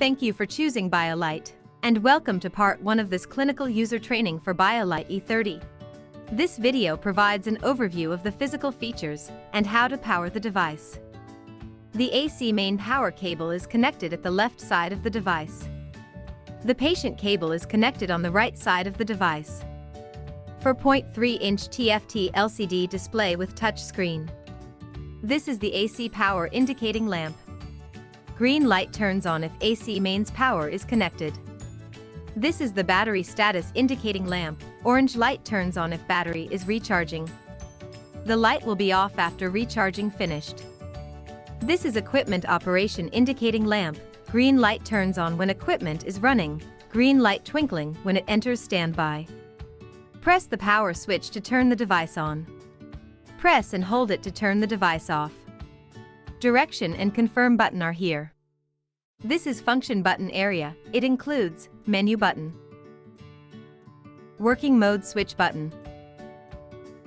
Thank you for choosing Biolight, and welcome to part 1 of this clinical user training for Biolight E30. This video provides an overview of the physical features and how to power the device. The AC main power cable is connected at the left side of the device. The patient cable is connected on the right side of the device. For 4.3-inch TFT LCD display with touch screen. This is the AC power indicating lamp. Green light turns on if AC mains power is connected. This is the battery status indicating lamp, orange light turns on if battery is recharging. The light will be off after recharging finished. This is equipment operation indicating lamp, green light turns on when equipment is running, green light twinkling when it enters standby. Press the power switch to turn the device on. Press and hold it to turn the device off. Direction and confirm button are here. This is function button area, it includes menu button, working mode switch button,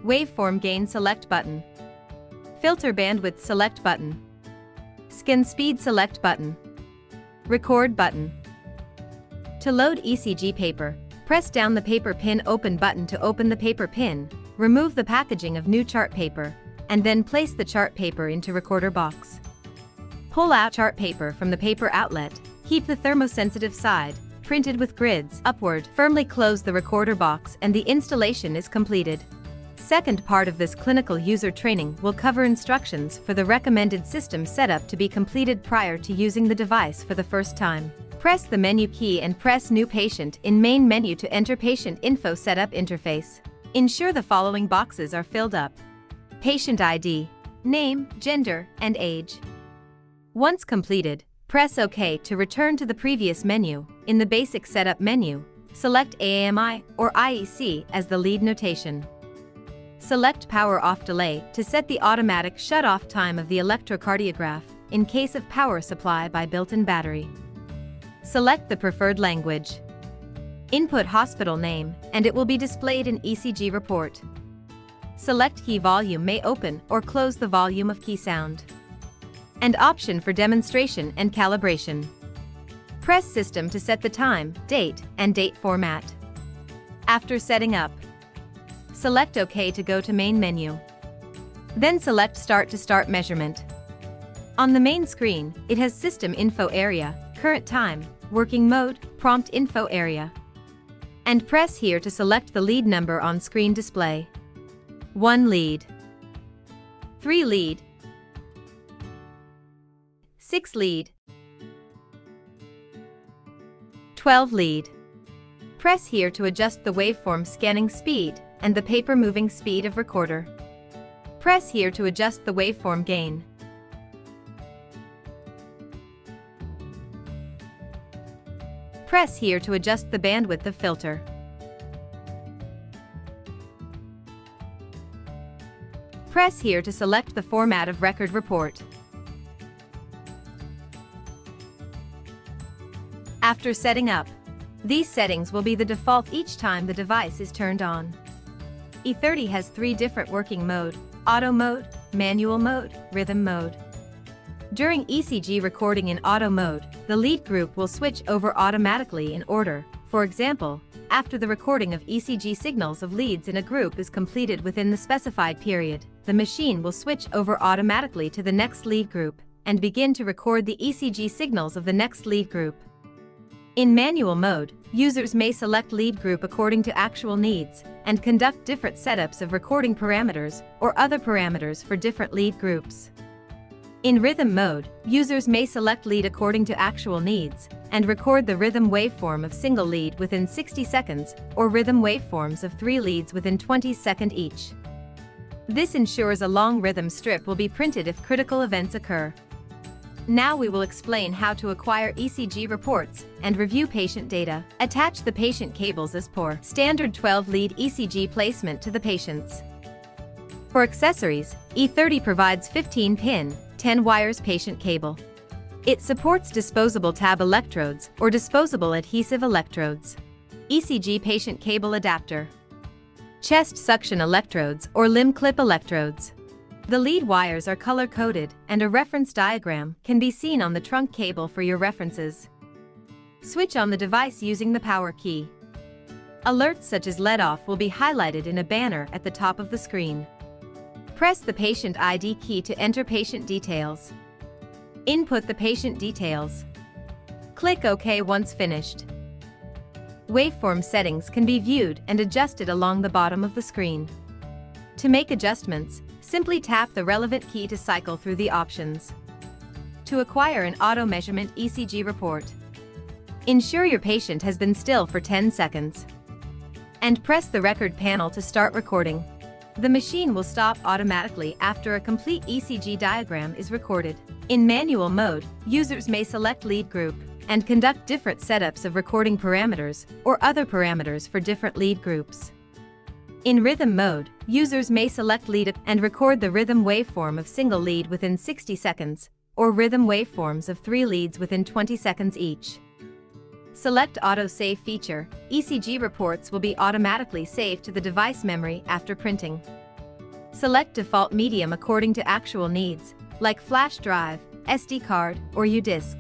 waveform gain select button, filter bandwidth select button, skin speed select button, record button. To load ECG paper, press down the paper pin open button to open the paper pin, Remove the packaging of new chart paper, and then place the chart paper into recorder box. Pull out chart paper from the paper outlet, keep the thermosensitive side, printed with grids, upward, firmly close the recorder box and the installation is completed. Second part of this clinical user training will cover instructions for the recommended system setup to be completed prior to using the device for the first time. Press the menu key and press New Patient in main menu to enter patient info setup interface. Ensure the following boxes are filled up. Patient ID, name, gender, and age. Once completed, press OK to return to the previous menu. In the Basic Setup menu, select AAMI or IEC as the lead notation. Select Power Off Delay to set the automatic shut-off time of the electrocardiograph in case of power supply by built-in battery. Select the preferred language. Input hospital name, and it will be displayed in ECG report. Select key volume may open or close the volume of key sound. And option for demonstration and calibration. Press system to set the time, date, and date format. After setting up, select OK to go to main menu. Then select Start to start measurement. On the main screen, it has System Info Area, Current Time, Working Mode, Prompt Info Area and press here to select the lead number on screen display. 1 lead, 3 lead, 6 lead, 12 lead. Press here to adjust the waveform scanning speed and the paper moving speed of recorder. Press here to adjust the waveform gain. Press here to adjust the bandwidth of filter. Press here to select the format of record report. After setting up, these settings will be the default each time the device is turned on. E30 has three different working mode, auto mode, manual mode, rhythm mode. During ECG recording in auto mode, the lead group will switch over automatically in order. For example, after the recording of ECG signals of leads in a group is completed within the specified period, the machine will switch over automatically to the next lead group and begin to record the ECG signals of the next lead group. In manual mode, users may select lead group according to actual needs and conduct different setups of recording parameters or other parameters for different lead groups. In rhythm mode, users may select lead according to actual needs and record the rhythm waveform of single lead within 60 seconds or rhythm waveforms of three leads within 20 seconds each. This ensures a long rhythm strip will be printed if critical events occur. Now we will explain how to acquire ECG reports and review patient data. Attach the patient cables as per standard 12-lead ECG placement to the patients. For accessories, E30 provides 15-pin 10 wires patient cable. It supports disposable tab electrodes or disposable adhesive electrodes. ECG patient cable adapter. Chest suction electrodes or limb clip electrodes. The lead wires are color-coded and a reference diagram can be seen on the trunk cable for your references. Switch on the device using the power key. Alerts such as LED off will be highlighted in a banner at the top of the screen. Press the patient ID key to enter patient details. Input the patient details. Click OK once finished. Waveform settings can be viewed and adjusted along the bottom of the screen. To make adjustments, simply tap the relevant key to cycle through the options. To acquire an auto measurement ECG report, ensure your patient has been still for 10 seconds. And press the record panel to start recording. The machine will stop automatically after a complete ECG diagram is recorded. In manual mode, users may select lead group and conduct different setups of recording parameters or other parameters for different lead groups. In rhythm mode, users may select lead and record the rhythm waveform of single lead within 60 seconds, or rhythm waveforms of three leads within 20 seconds each. Select Auto Save feature, ECG reports will be automatically saved to the device memory after printing. Select default medium according to actual needs, like flash drive, SD card, or U-Disk.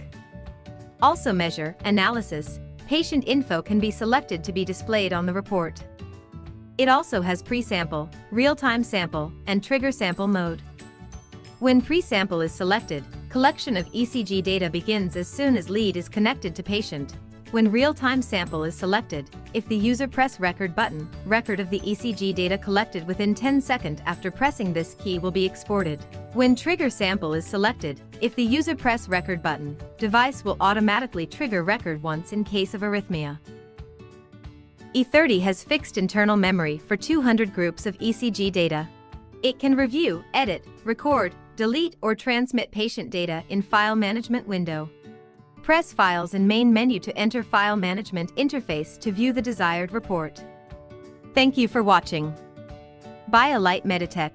Also measure, analysis, patient info can be selected to be displayed on the report. It also has pre-sample, real-time sample, and trigger sample mode. When pre-sample is selected, collection of ECG data begins as soon as lead is connected to patient. When real-time sample is selected, if the user press record button, record of the ECG data collected within 10 seconds after pressing this key will be exported. When trigger sample is selected, if the user press record button, device will automatically trigger record once in case of arrhythmia. E30 has fixed internal memory for 200 groups of ECG data. It can review, edit, record, delete or transmit patient data in File Management window. Press Files in main menu to enter File Management interface to view the desired report. Thank you for watching. Biolight Meditech